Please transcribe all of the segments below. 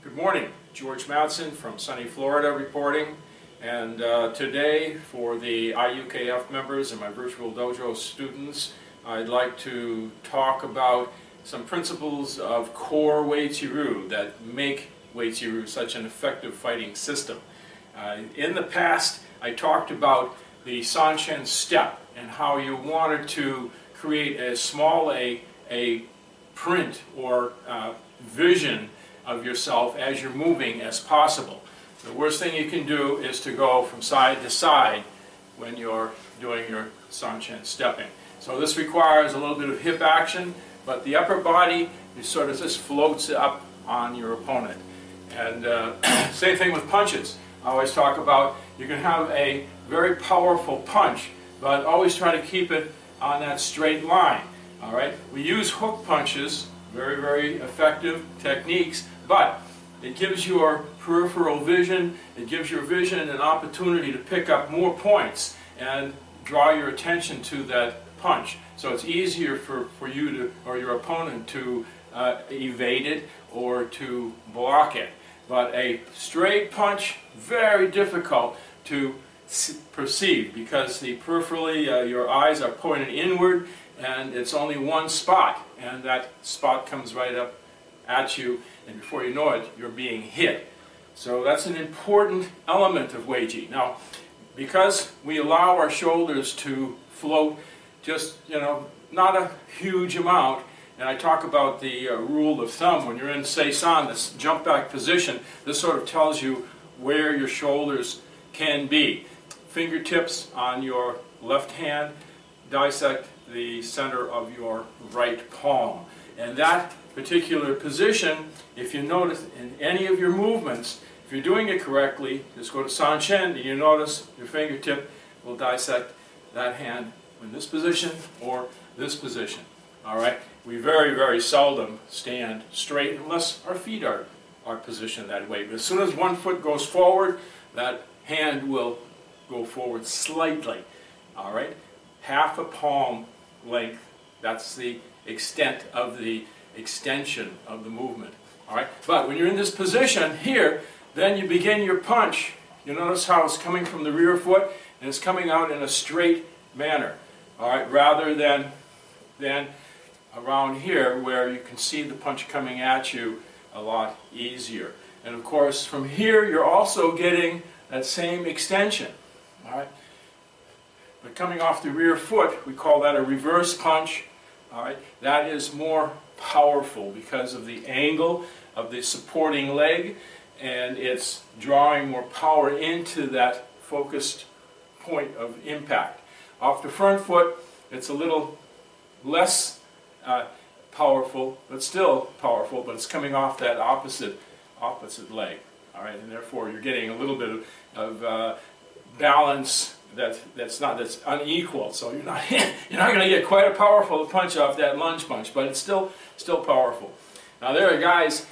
Good morning. George Mattson from sunny Florida reporting. And uh, today, for the IUKF members and my virtual dojo students, I'd like to talk about some principles of core Uechi-Ryu that make Uechi-Ryu such an effective fighting system. Uh, in the past, I talked about the Sanchin step and how you wanted to create as small a, a print or uh, vision of yourself as you're moving as possible. The worst thing you can do is to go from side to side when you're doing your Sanchin stepping. So this requires a little bit of hip action, but the upper body sort of just floats up on your opponent. And uh, same thing with punches. I always talk about you can have a very powerful punch, but always try to keep it on that straight line. All right. We use hook punches, very very effective techniques, but it gives your peripheral vision, it gives your vision an opportunity to pick up more points and draw your attention to that punch. So it's easier for, for you to, or your opponent to uh, evade it or to block it. But a straight punch, very difficult to perceive because the peripherally, uh, your eyes are pointed inward and it's only one spot and that spot comes right up at you, and before you know it, you're being hit. So that's an important element of Uechi. Now, because we allow our shoulders to float just, you know, not a huge amount, and I talk about the uh, rule of thumb, when you're in Seisan, this jump back position, this sort of tells you where your shoulders can be. Fingertips on your left hand dissect the center of your right palm. And that particular position, if you notice in any of your movements, if you're doing it correctly, just go to Sanchin and you notice your fingertip will dissect that hand in this position or this position. All right? We very, very seldom stand straight unless our feet are, are positioned that way. But as soon as one foot goes forward, that hand will go forward slightly. All right? Half a palm length, that's the extent of the extension of the movement. All right? But when you're in this position here, then you begin your punch. You notice how it's coming from the rear foot and it's coming out in a straight manner. All right, rather than than around here where you can see the punch coming at you a lot easier. And of course, from here you're also getting that same extension. All right? But coming off the rear foot, we call that a reverse punch. All right? That is more powerful because of the angle of the supporting leg and it's drawing more power into that focused point of impact. Off the front foot, it's a little less uh, powerful, but still powerful, but it's coming off that opposite opposite leg. All right, and therefore you're getting a little bit of, of uh, balance that that's not that's unequal. So you're not you're not going to get quite a powerful punch off that lunge punch, but it's still still powerful. Now there are guys.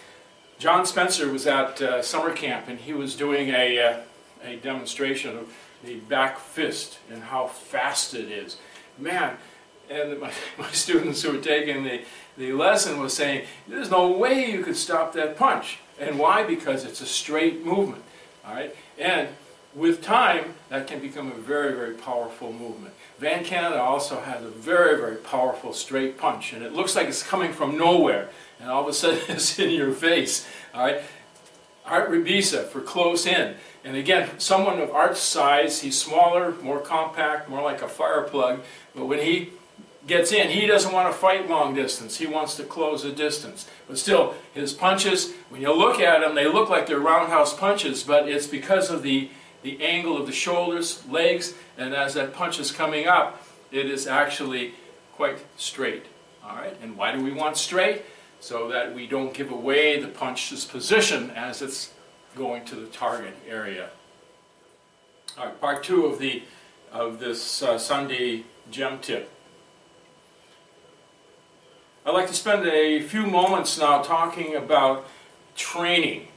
John Spencer was at uh, summer camp and he was doing a uh, a demonstration of the back fist and how fast it is. Man, and my, my students who were taking the, the lesson was saying, there's no way you could stop that punch. And why? Because it's a straight movement. All right? And with time, that can become a very, very powerful movement. Van Canna also has a very, very powerful straight punch, and it looks like it's coming from nowhere, and all of a sudden it's in your face. All right? Art Rabesa for close in. And again, someone of Art's size, he's smaller, more compact, more like a fire plug, but when he gets in, he doesn't want to fight long distance. He wants to close the distance. But still, his punches, when you look at them, they look like they're roundhouse punches, but it's because of the the angle of the shoulders, legs, and as that punch is coming up, it is actually quite straight. All right, and why do we want straight? So that we don't give away the punch's position as it's going to the target area. All right, part two of the of this uh, Sunday gem tip. I'd like to spend a few moments now talking about training.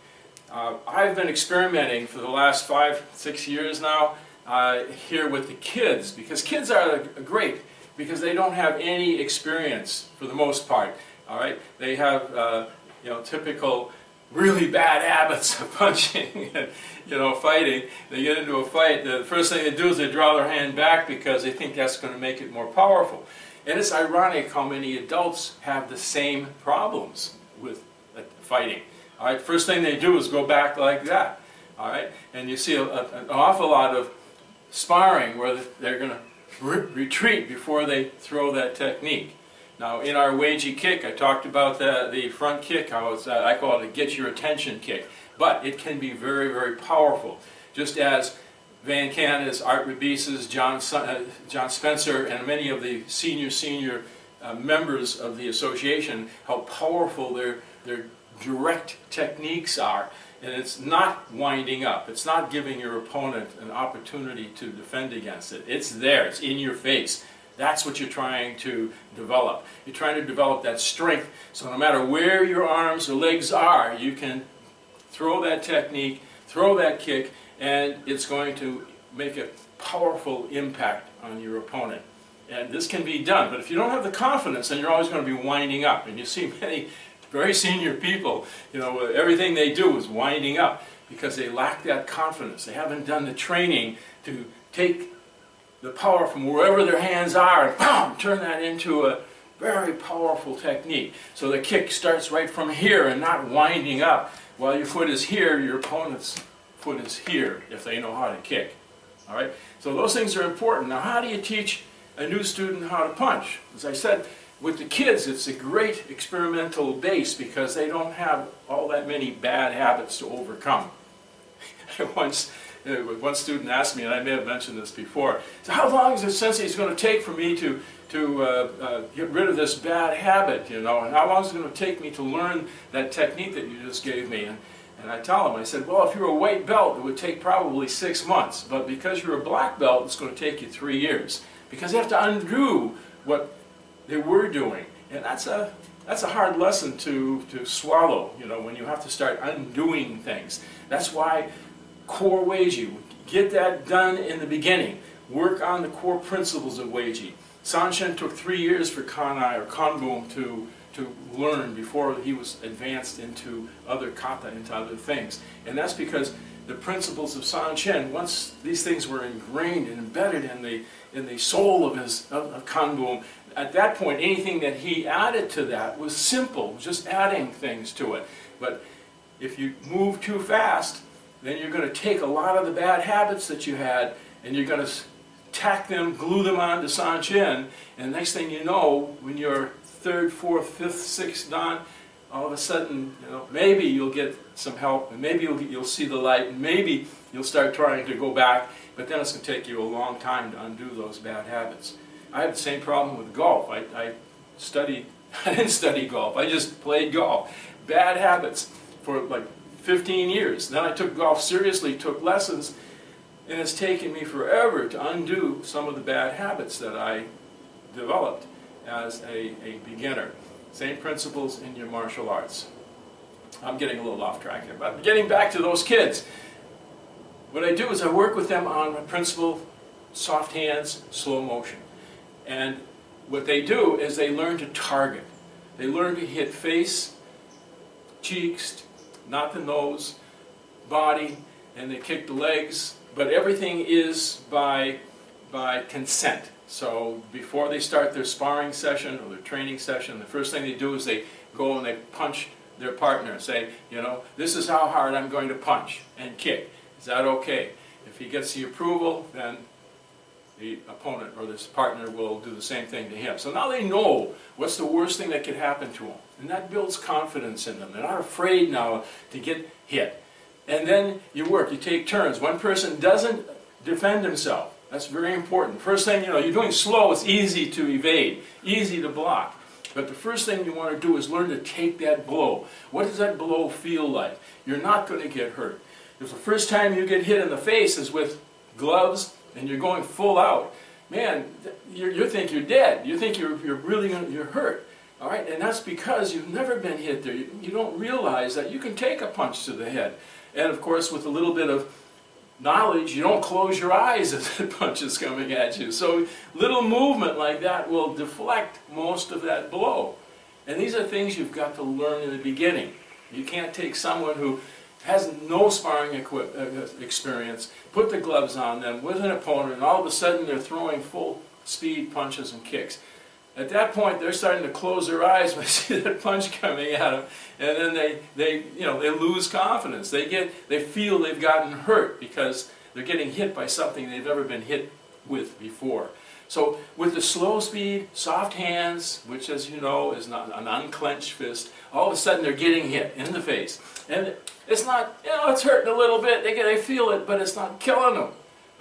Uh, I've been experimenting for the last five, six years now uh, here with the kids because kids are great because they don't have any experience for the most part. All right, they have uh, you know typical really bad habits of punching and you know fighting. They get into a fight. The first thing they do is they draw their hand back because they think that's going to make it more powerful. And it's ironic how many adults have the same problems with uh, fighting. All right, first thing they do is go back like that. All right, and you see a, a, an awful lot of sparring where they're going to re retreat before they throw that technique. Now, in our Uechi kick, I talked about the, the front kick, how it's, uh, I call it a get your attention kick. But it can be very, very powerful. Just as Van Canna's, Art Rabesa's, John, uh, John Spencer, and many of the senior, senior uh, members of the association, how powerful their, their direct techniques are. And it's not winding up. It's not giving your opponent an opportunity to defend against it. It's there. It's in your face. That's what you're trying to develop. You're trying to develop that strength. So no matter where your arms or legs are, you can throw that technique, throw that kick, and it's going to make a powerful impact on your opponent. And this can be done, but if you don't have the confidence, then you're always going to be winding up. And you see many very senior people, you know, everything they do is winding up because they lack that confidence. They haven't done the training to take the power from wherever their hands are and boom, turn that into a very powerful technique. So the kick starts right from here and not winding up. While your foot is here, your opponent's foot is here if they know how to kick. All right? So those things are important. Now, how do you teach a new student how to punch? As I said, with the kids, it's a great experimental base because they don't have all that many bad habits to overcome. Once uh, one student asked me, and I may have mentioned this before, so how long is it sensei going to take for me to, to uh, uh, get rid of this bad habit, you know, and how long is it going to take me to learn that technique that you just gave me? And, and I tell him, I said, well, if you're a white belt, it would take probably six months, but because you're a black belt, it's going to take you three years. Because you have to undo what they were doing. And that's a, that's a hard lesson to, to swallow, you know, when you have to start undoing things. That's why core Uechi. Get that done in the beginning. Work on the core principles of Uechi. Sanchin took three years for Kanai or Kanbun to, to learn before he was advanced into other kata, into other things. And that's because the principles of Sanchin, once these things were ingrained and embedded in the, in the soul of his of, of Kanbun, at that point, anything that he added to that was simple, just adding things to it. But if you move too fast, then you're going to take a lot of the bad habits that you had and you're going to tack them, glue them onto Sanchin, and the next thing you know, when you're third, fourth, fifth, sixth dan, all of a sudden, you know, maybe you'll get some help, and maybe you'll, you'll see the light, and maybe you'll start trying to go back, but then it's going to take you a long time to undo those bad habits. I have the same problem with golf. I, I studied, I didn't study golf, I just played golf. Bad habits for like 15 years. Then I took golf seriously, took lessons, and it's taken me forever to undo some of the bad habits that I developed as a, a beginner. Same principles in your martial arts. I'm getting a little off track here, but getting back to those kids. What I do is I work with them on a principle, soft hands, slow motion. And what they do is they learn to target. They learn to hit face, cheeks, not the nose, body, and they kick the legs, but everything is by, by consent. So before they start their sparring session or their training session, the first thing they do is they go and they punch their partner and say, you know, this is how hard I'm going to punch and kick. Is that okay? If he gets the approval, then the opponent or this partner will do the same thing to him. So now they know what's the worst thing that could happen to them. And that builds confidence in them. They're not afraid now to get hit. And then you work, you take turns. One person doesn't defend himself. That's very important. First thing, you know, you're doing slow, it's easy to evade, easy to block. But the first thing you want to do is learn to take that blow. What does that blow feel like? You're not going to get hurt. If the first time you get hit in the face is with gloves and you're going full out, man, you, you think you're dead. You think you're, you're really gonna, you're hurt. All right, and that's because you've never been hit there. You, you don't realize that you can take a punch to the head. And of course, with a little bit of knowledge, you don't close your eyes as the punch is coming at you. So little movement like that will deflect most of that blow. And these are things you've got to learn in the beginning. You can't take someone who has no sparring equi- uh, experience, put the gloves on them with an opponent, and all of a sudden they're throwing full speed punches and kicks. At that point, they're starting to close their eyes when they see that punch coming at them, and then they, they, you know, they lose confidence. They get, they feel they've gotten hurt because they're getting hit by something they've never been hit with before. So with the slow speed, soft hands, which as you know is not an unclenched fist, all of a sudden they're getting hit in the face. And it's not, you know, it's hurting a little bit, they, get, they feel it, but it's not killing them.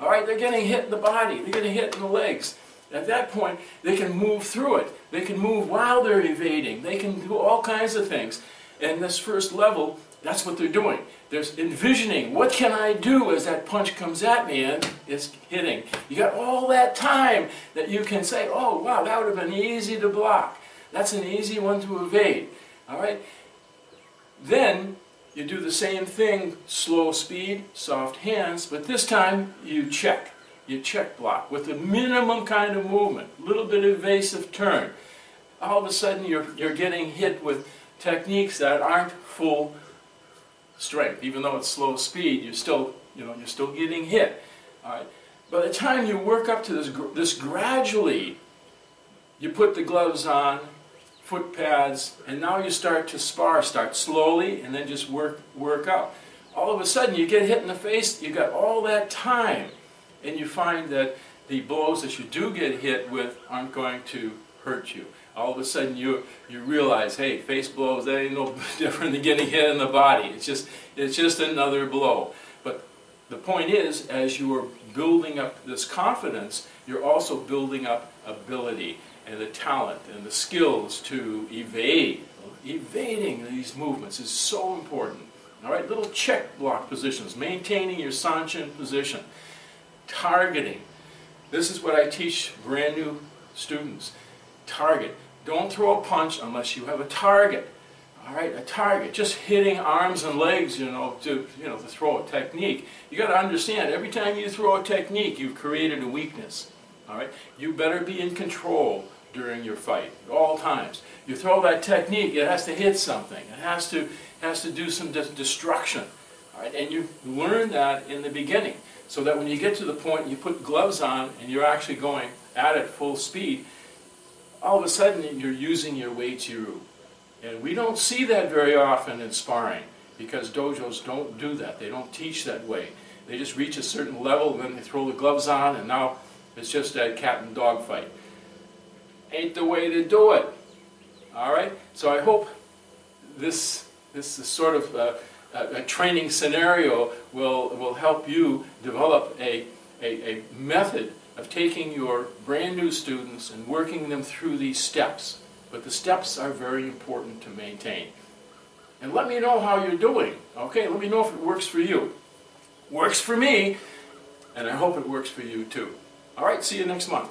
All right, they're getting hit in the body, they're getting hit in the legs. At that point, they can move through it. They can move while they're evading. They can do all kinds of things. And this first level, that's what they're doing. They're envisioning, what can I do as that punch comes at me and it's hitting. You got all that time that you can say, oh wow, that would have been easy to block. That's an easy one to evade. All right? Then you do the same thing, slow speed, soft hands, but this time you check. You check block with a minimum kind of movement, little bit evasive turn. All of a sudden you're, you're getting hit with techniques that aren't full strength. Even though it's slow speed, you're still, you know, you're still getting hit. All right. By the time you work up to this, this gradually, you put the gloves on, foot pads, and now you start to spar. Start slowly, and then just work work up. All of a sudden, you get hit in the face. You got all that time, and you find that the blows that you do get hit with aren't going to hurt you all of a sudden you you realize, hey, face blows, that ain't no different than getting hit in the body. It's just it's just another blow. But the point is, as you are building up this confidence, you're also building up ability and the talent and the skills to evade. Evading these movements is so important. All right, little check block positions, maintaining your Sanchin position, targeting. This is what I teach brand new students. Target. Don't throw a punch unless you have a target. All right, a target. Just hitting arms and legs, you know, to you know to throw a technique. You got to understand. Every time you throw a technique, you've created a weakness. All right. You better be in control during your fight all times. You throw that technique, it has to hit something. It has to has to do some destruction. All right, and you learn that in the beginning, so that when you get to the point you put gloves on and you're actually going at it full speed, all of a sudden you're using your Uechi-Ryu. And we don't see that very often in sparring because dojos don't do that. They don't teach that way. They just reach a certain level and then they throw the gloves on and now it's just that cat and dog fight. Ain't the way to do it. All right? So I hope this, this is sort of a, a, training scenario will, will help you develop a, a, a method of taking your brand new students and working them through these steps. But the steps are very important to maintain. And let me know how you're doing. Okay, let me know if it works for you. Works for me, and I hope it works for you too. All right, see you next month.